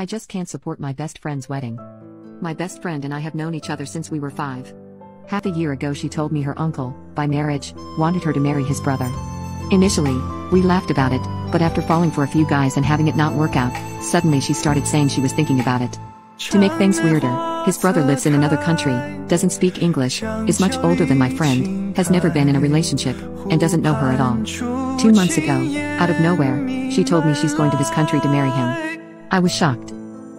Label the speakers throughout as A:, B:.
A: I just can't support my best friend's wedding. My best friend and I have known each other since we were five. Half a year ago, she told me her uncle, by marriage, wanted her to marry his brother. Initially, we laughed about it, but after falling for a few guys and having it not work out, suddenly she started saying she was thinking about it. To make things weirder, his brother lives in another country, doesn't speak English, is much older than my friend, has never been in a relationship, and doesn't know her at all. Two months ago, out of nowhere, she told me she's going to this country to marry him. I was shocked.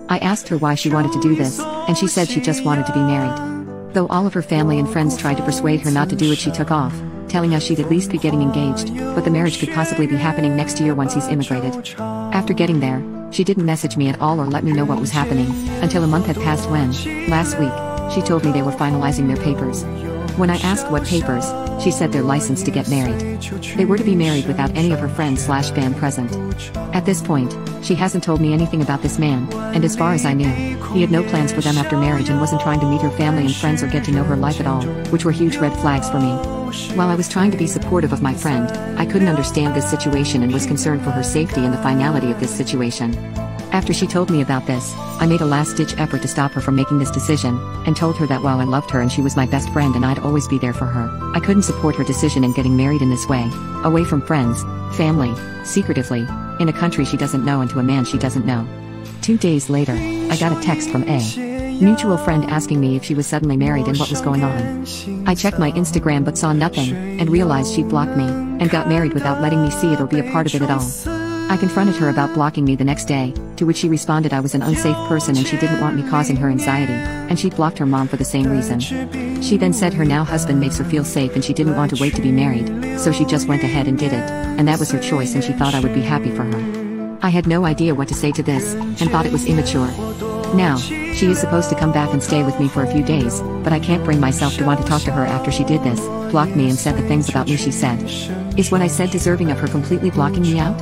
A: I asked her why she wanted to do this, and she said she just wanted to be married. Though all of her family and friends tried to persuade her not to do it, she took off, telling us she'd at least be getting engaged, but the marriage could possibly be happening next year once he's immigrated. After getting there, she didn't message me at all or let me know what was happening, until a month had passed when, last week, she told me they were finalizing their papers. When I asked what papers, she said their license to get married. They were to be married without any of her friends slash fam present. At this point, she hasn't told me anything about this man, and as far as I knew, he had no plans for them after marriage and wasn't trying to meet her family and friends or get to know her life at all, which were huge red flags for me. While I was trying to be supportive of my friend, I couldn't understand this situation and was concerned for her safety and the finality of this situation. After she told me about this, I made a last-ditch effort to stop her from making this decision, and told her that while I loved her and she was my best friend and I'd always be there for her, I couldn't support her decision in getting married in this way, away from friends, family, secretively, in a country she doesn't know and to a man she doesn't know. Two days later, I got a text from a mutual friend asking me if she was suddenly married and what was going on. I checked my Instagram but saw nothing, and realized she'd blocked me, and got married without letting me see it or be a part of it at all. I confronted her about blocking me the next day, to which she responded I was an unsafe person and she didn't want me causing her anxiety, and she blocked her mom for the same reason. She then said her now husband makes her feel safe and she didn't want to wait to be married, so she just went ahead and did it, and that was her choice and she thought I would be happy for her. I had no idea what to say to this, and thought it was immature. Now, she is supposed to come back and stay with me for a few days, but I can't bring myself to want to talk to her after she did this, blocked me and said the things about me she said. Is what I said deserving of her completely blocking me out?